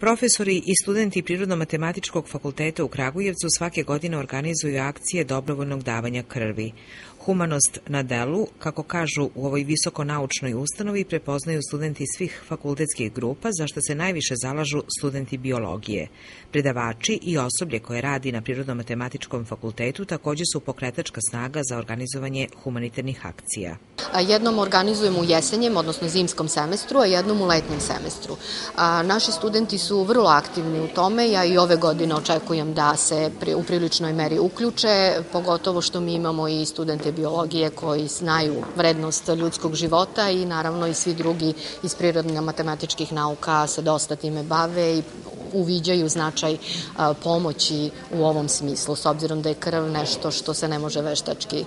Profesori i studenti Prirodno-matematičkog fakulteta u Kragujevcu svake godine organizuju akcije dobrovoljnog davanja krvi. Humanost na delu, kako kažu u ovoj visoko-naučnoj ustanovi, prepoznaju studenti svih fakultetskih grupa, zašto se najviše zalažu studenti biologije. Predavači i osoblje koje radi na Prirodno-matematičkom fakultetu takođe su pokretačka snaga za organizovanje humanitarnih akcija. Jednom organizujemo u jesenjem, odnosno zimskom semestru, a jednom u letnjem semestru. Naši studenti su vrlo aktivni u tome, ja i ove godine očekujem da se u priličnoj meri uključe, pogotovo što mi imamo i studente biologije koji znaju vrednost ljudskog života i naravno i svi drugi iz prirodnih matematičkih nauka se dosta time bave i uviđaju značaj pomoći u ovom smislu, s obzirom da je krv nešto što se ne može veštački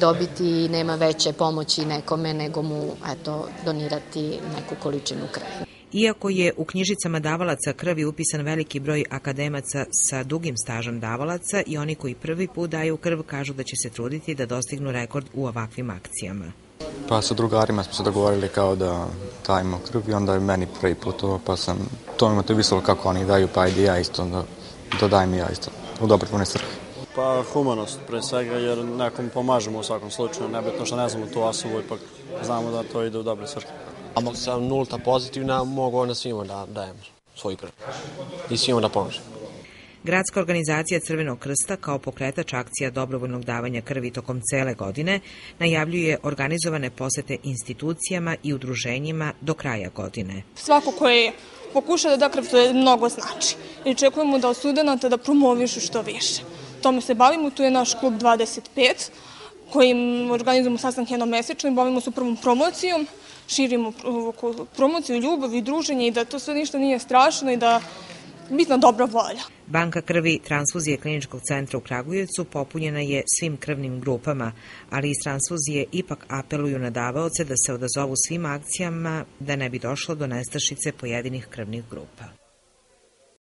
dobiti i nema veće pomoći nekome nego mu eto, donirati neku količinu krvi. Iako je u knjižicama davalaca krvi upisan veliki broj akademaca sa dugim stažom davalaca i oni koji prvi put daju krv kažu da će se truditi da dostignu rekord u ovakvim akcijama. Pa sa drugarima smo se dogovorili kao da dajemo krv i onda je meni prvi put to, pa sam to mi motivisalo kako oni daju, pa ajde ja isto da, da dajem ja isto u dobrotvorne svrhe. Pa humanost pre svega jer nekom pomažemo u svakom slučaju, nebitno što ne znamo tu osobu, ipak znamo da to ide u dobre svrhe. Ako sam nulta pozitivna, mogu onda svima da dajem svoju krv i svima da pomožem. Gradska organizacija Crvenog krsta kao pokretač akcija dobrovoljnog davanja krvi tokom cele godine najavljuje organizovane posete institucijama i udruženjima do kraja godine. Svako ko je pokuša da da krv, to je mnogo znači. I čekujemo da od studenta da promovišu što više. Tome se bavimo, tu je naš klub 25, kojim organizujemo sastanke jednomesečno i bavimo se prvom promocijom, širimo promociju ljubav i druženje i da to sve ništa nije strašno i da bitna dobra volja. Banka krvi transfuzije kliničkog centra u Kragujevcu popunjena je svim krvnim grupama, ali iz transfuzije ipak apeluju na davaoce da se odazovu svim akcijama da ne bi došlo do nestašice pojedinih krvnih grupa.